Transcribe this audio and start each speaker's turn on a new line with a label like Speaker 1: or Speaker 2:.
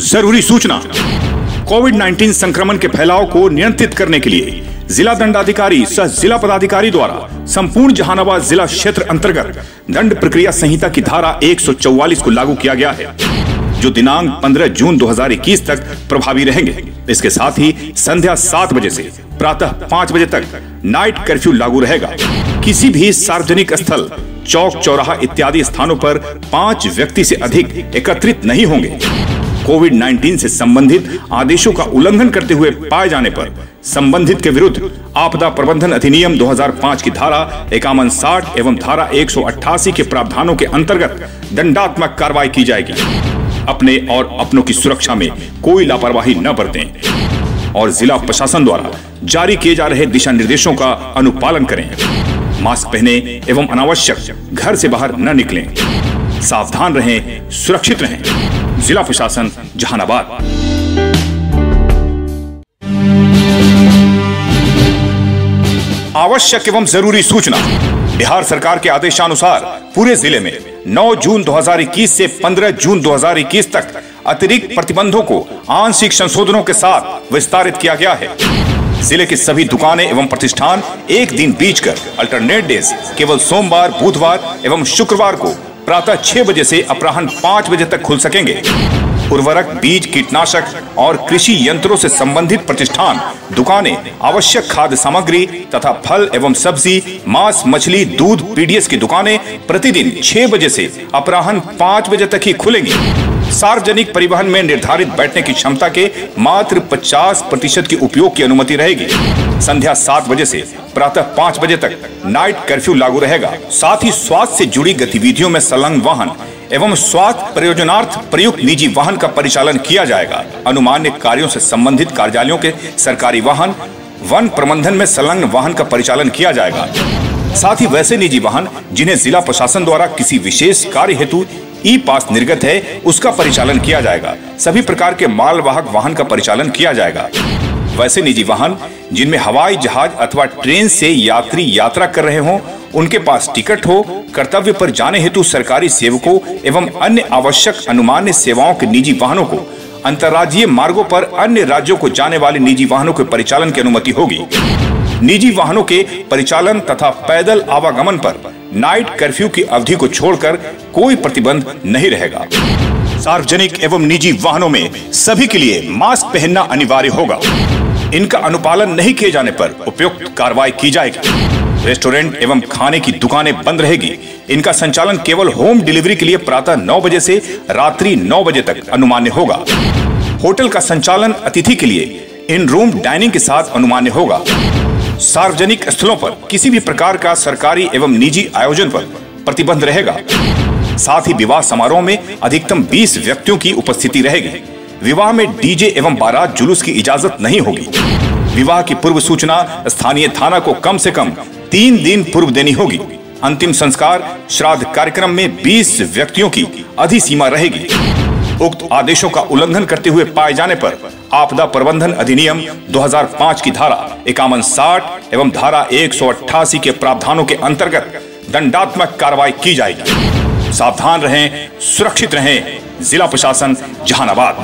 Speaker 1: ज़रूरी सूचना। कोविड 19 संक्रमण के फैलाव को नियंत्रित करने के लिए जिला दंडाधिकारी सह जिला पदाधिकारी द्वारा संपूर्ण जहानाबाद जिला क्षेत्र अंतर्गत दंड प्रक्रिया संहिता की धारा 144 को लागू किया गया है, जो दिनांक 15 जून 2021 तक प्रभावी रहेंगे। इसके साथ ही संध्या सात बजे से प्रातः पाँच बजे तक नाइट कर्फ्यू लागू रहेगा। किसी भी सार्वजनिक स्थल, चौक, चौराहा इत्यादि स्थानों पर पाँच व्यक्ति से अधिक एकत्रित नहीं होंगे। कोविड 19 से संबंधित आदेशों का उल्लंघन करते हुए पाए जाने पर संबंधित के विरुद्ध आपदा प्रबंधन अधिनियम 2005 की धारा इक्यावन साठ एवं धारा 188 के प्रावधानों के अंतर्गत दंडात्मक कार्रवाई की जाएगी। अपने और अपनों की सुरक्षा में कोई लापरवाही न बरतें और जिला प्रशासन द्वारा जारी किए जा रहे दिशा निर्देशों का अनुपालन करें। मास्क पहने एवं अनावश्यक घर से बाहर न निकलें। सावधान रहें, सुरक्षित रहें। जिला प्रशासन, जहानाबाद। आवश्यक एवं ज़रूरी सूचना। बिहार सरकार के आदेशानुसार पूरे ज़िले में 9 जून 2021 से 15 जून 2021 तक अतिरिक्त प्रतिबंधों को आंशिक संशोधनों के साथ विस्तारित किया गया है। ज़िले की सभी दुकानें एवं प्रतिष्ठान एक दिन बीच कर अल्टरनेट डेज़ केवल सोमवार, बुधवार एवं शुक्रवार को प्रातः छह बजे से अपराह्न पाँच बजे तक खुल सकेंगे। उर्वरक, बीज, कीटनाशक और कृषि यंत्रों से संबंधित प्रतिष्ठान, दुकानें, आवश्यक खाद्य सामग्री तथा फल एवं सब्ज़ी, मांस, मछली, दूध, पीडीएस की दुकानें प्रतिदिन छह बजे से अपराहन पाँच बजे तक ही खुलेंगी। सार्वजनिक परिवहन में निर्धारित बैठने की क्षमता के मात्र 50 प्रतिशत के उपयोग की अनुमति रहेगी। संध्या सात बजे से प्रातः पाँच बजे तक नाइट कर्फ्यू लागू रहेगा। साथ ही स्वास्थ्य से जुड़ी गतिविधियों में संलग्न वाहन एवं स्वास्थ्य प्रयोजनार्थ प्रयुक्त निजी वाहन का परिचालन किया जाएगा। अनुमान्य कार्यों से संबंधित कार्यालयों के सरकारी वाहन, वन प्रबंधन में संलग्न वाहन का परिचालन किया जाएगा। साथ ही वैसे निजी वाहन, जिन्हें जिला प्रशासन द्वारा किसी विशेष कार्य हेतु ई पास निर्गत है, उसका परिचालन किया जाएगा। सभी प्रकार के माल वाहक वाहन का परिचालन किया जाएगा। वैसे निजी वाहन, जिनमें हवाई जहाज़ अथवा ट्रेन से यात्री यात्रा कर रहे हों उनके पास टिकट हो, कर्तव्य पर जाने हेतु सरकारी सेवकों एवं अन्य आवश्यक अनुमान्य सेवाओं के निजी वाहनों को, अंतर्राज्यीय मार्गों पर अन्य राज्यों को जाने वाले निजी वाहनों के परिचालन की अनुमति होगी। निजी वाहनों के परिचालन तथा पैदल आवागमन पर नाइट कर्फ्यू की अवधि को छोड़कर कोई प्रतिबंध नहीं रहेगा। सार्वजनिक एवं निजी वाहनों में सभी के लिए मास्क पहनना अनिवार्य होगा। इनका अनुपालन नहीं किए जाने पर उपयुक्त कार्रवाई की जाएगी। रेस्टोरेंट एवं खाने की दुकानें बंद रहेगी। इनका संचालन केवल होम डिलीवरी के लिए प्रातः नौ बजे से रात्रि नौ बजे तक अनुमान्य होगा। होटल का संचालन अतिथि के लिए, इन रूम डाइनिंग के साथ अनुमान्य होगा। सार्वजनिक स्थलों पर किसी भी प्रकार का सरकारी एवं निजी आयोजन पर प्रतिबंध रहेगा। साथ ही विवाह समारोह में अधिकतम 20 व्यक्तियों की उपस्थिति रहेगी। विवाह में डीजे एवं बारात जुलूस की इजाज़त नहीं होगी। विवाह की पूर्व सूचना स्थानीय थाना को कम से कम तीन दिन पूर्व देनी होगी। अंतिम संस्कार श्राद्ध कार्यक्रम में 20 व्यक्तियों की अधिसीमा रहेगी। उक्त आदेशों का उल्लंघन करते हुए पाए जाने पर आपदा प्रबंधन अधिनियम 2005 की धारा इक्यावन साठ एवं धारा 188 के प्रावधानों के अंतर्गत दंडात्मक कार्रवाई की जाएगी। सावधान रहें, सुरक्षित रहें, जिला प्रशासन जहानाबाद।